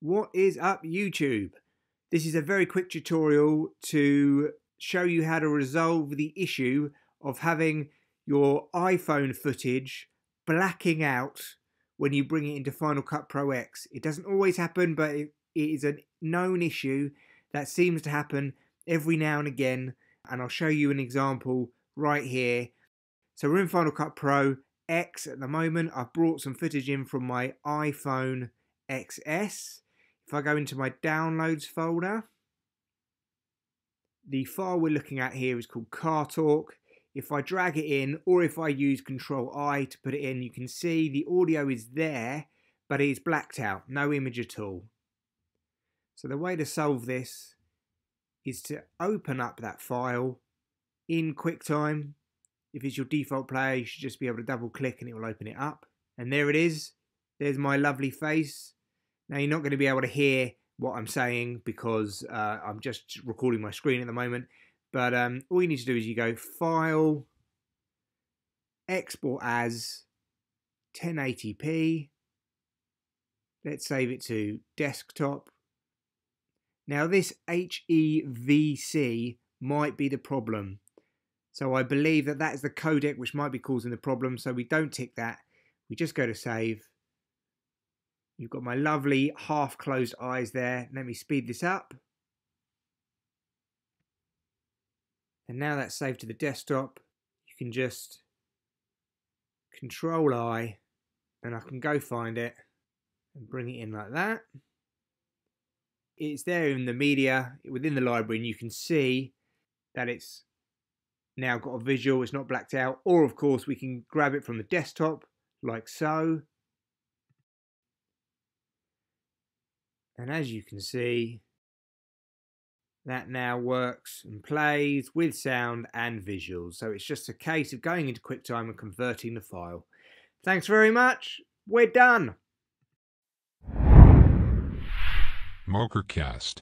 What is up YouTube? This is a very quick tutorial to show you how to resolve the issue of having your iPhone footage blacking out when you bring it into Final Cut Pro X. It doesn't always happen, but it, is a known issue that seems to happen every now and again, and I'll show you an example right here. So we're in Final Cut Pro X at the moment. I've brought some footage in from my iPhone XS if I go into my downloads folder, the file we're looking at here is called Car Talk. If I drag it in, or if I use Control I to put it in, you can see the audio is there, but it is blacked out, no image at all. So the way to solve this is to open up that file in QuickTime. If it's your default player, you should just be able to double click and it will open it up. And there it is. There's my lovely face. Now you're not going to be able to hear what I'm saying because uh, I'm just recording my screen at the moment. But um, all you need to do is you go File, Export as 1080p. Let's save it to Desktop. Now this HEVC might be the problem. So I believe that that is the codec which might be causing the problem. So we don't tick that. We just go to Save You've got my lovely half closed eyes there. Let me speed this up. And now that's saved to the desktop, you can just control I and I can go find it and bring it in like that. It's there in the media within the library and you can see that it's now got a visual, it's not blacked out. Or of course we can grab it from the desktop like so And as you can see, that now works and plays with sound and visuals. So it's just a case of going into QuickTime and converting the file. Thanks very much. We're done. Mokercast.